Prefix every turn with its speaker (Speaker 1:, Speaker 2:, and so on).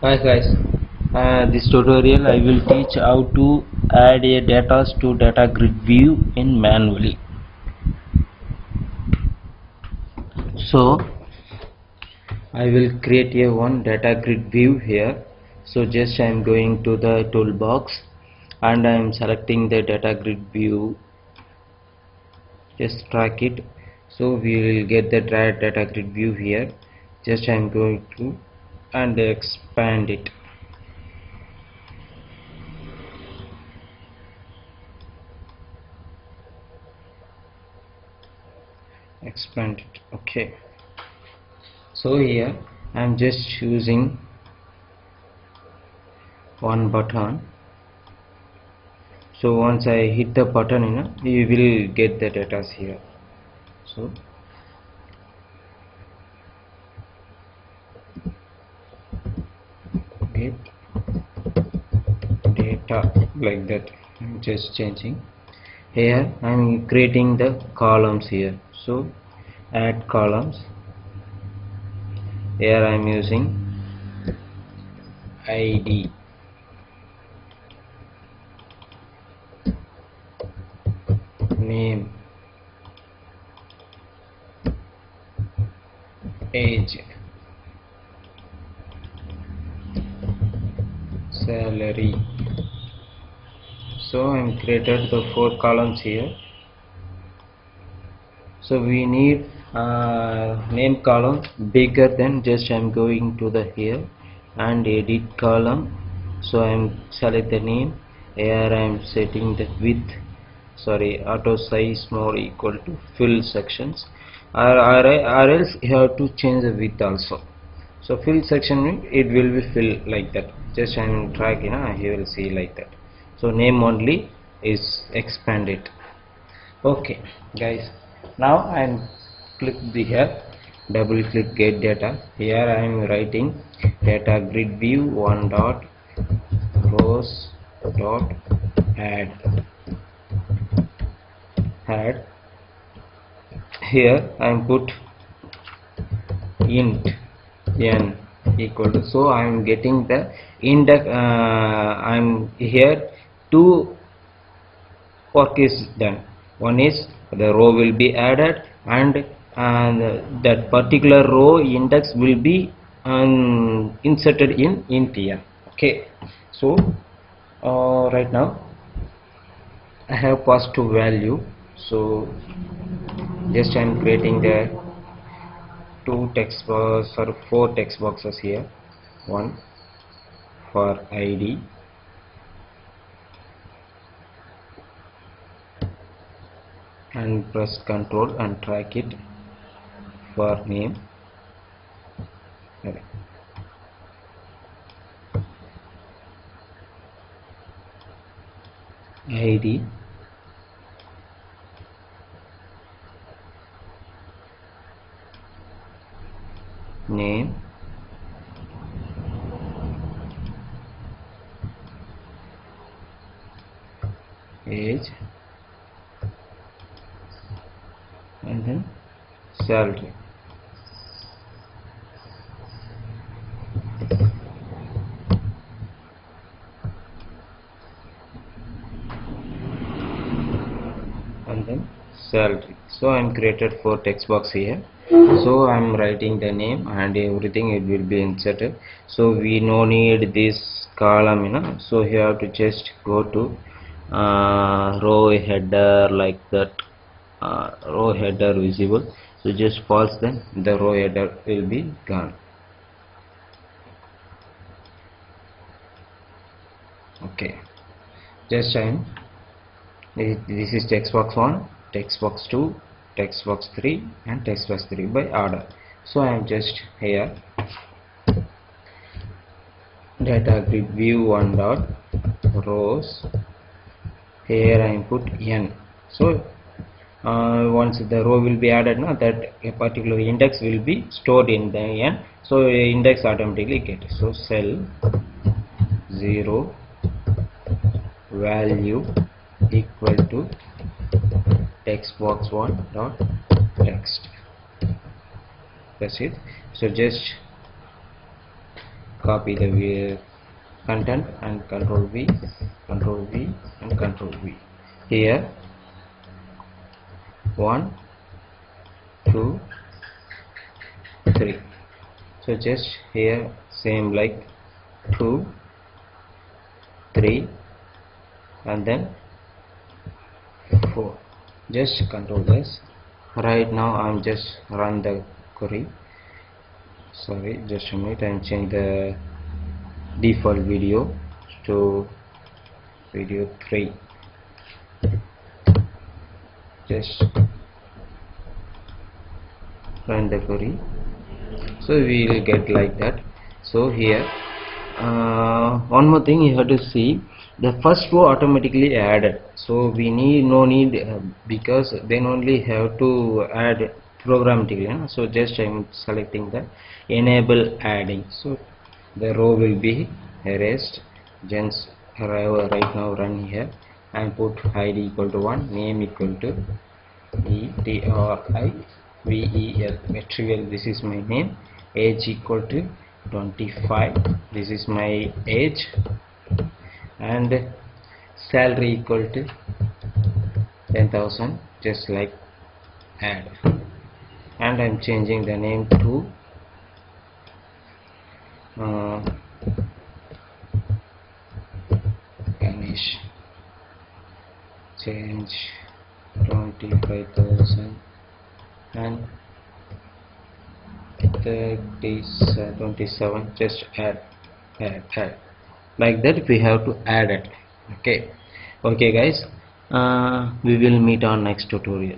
Speaker 1: Hi guys, uh, this tutorial I will teach how to add a data to data grid view in manually. So I will create a one data grid view here. So just I am going to the toolbox and I am selecting the data grid view. Just track it. So we will get the data grid view here. Just I am going to and expand it. Expand it. Okay. So here I'm just choosing one button. So once I hit the button you know you will get the data here. So data like that I'm just changing. Here I'm creating the columns here. So add columns. Here I'm using ID name age salary so I'm created the four columns here. So we need uh, name column bigger than just I'm going to the here and edit column. So I'm select the name. Here I'm setting the width. Sorry auto size more equal to fill sections. Or, or, or else you have to change the width also so fill section it will be fill like that. Just I'm track you know you will see like that. So name only is expanded. Okay guys. Now I'm click the here. Double click get data. Here I am writing data grid view one dot rows dot add. Add. Here I am put int n equal to. So I am getting the index uh, I am here. Two work is done. One is the row will be added and and that particular row index will be um, inserted in int n. Okay. So uh, right now I have passed to value. So just I am creating the two text box or four text boxes here. One for ID and press control and track it for name. Okay. ID name age and then salary and then salary. So I'm created for text box here. So I'm writing the name and everything it will be inserted. So we no need this column you know. So you have to just go to uh, row header like that. Uh, row header visible. So just false then the row header will be gone. Okay. Just time this is text box 1 text box 2 text box 3 and text box 3 by order. So I am just here. Data grid view 1 dot rows. Here I input n. So uh, once the row will be added now that a particular index will be stored in the n. So index automatically get so cell 0 value equal to text box 1 dot text. That's it. So just copy the content and control V control V and control V. Here one two three. So just here same like 2 3 and then 4 just control this. Right now I'm just run the query. Sorry just a minute. And change the default video to video 3 just run the query. So we will get like that. So here uh, one more thing you have to see the first row automatically added. So we need no need uh, because then only have to add programmatically you so just I'm selecting the enable adding. So the row will be erased. Just right now run here. And put id equal to 1 name equal to e t r i v e l. Vetrivel this is my name. Age equal to 25 this is my age and salary equal to 10,000 just like add and I'm changing the name to uh, Ganesh. Change 25,000 and 30, 27 just add add add like that we have to add it. Okay. Okay guys. Uh, we will meet on next tutorial